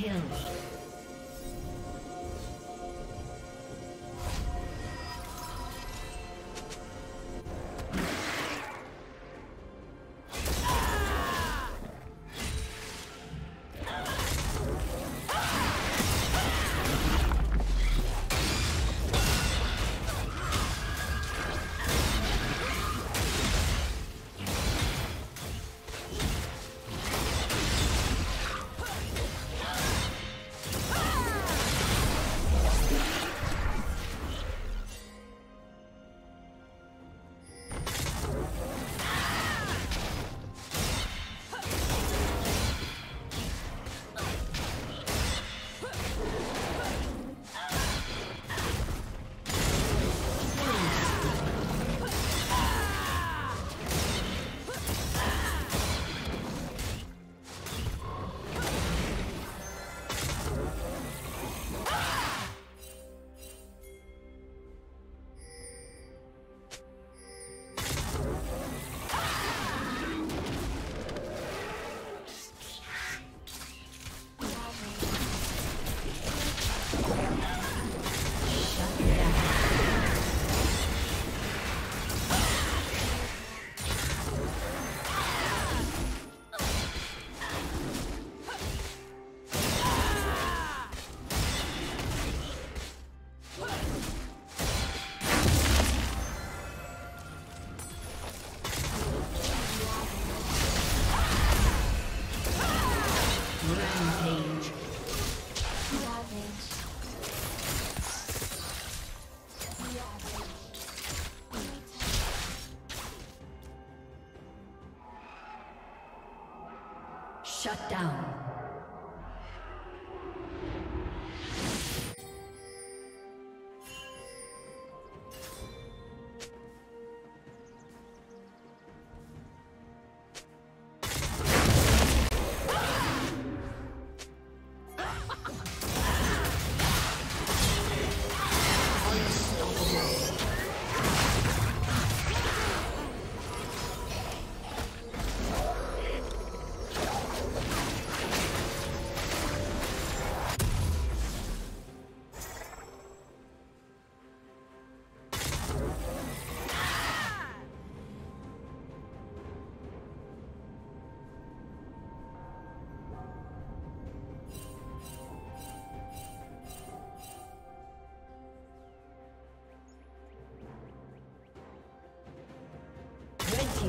killed. Shut down.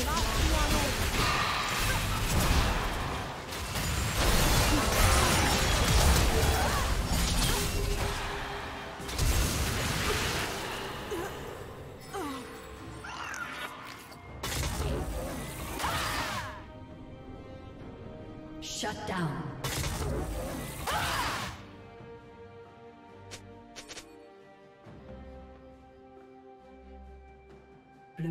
Oh, my God.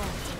무서워져.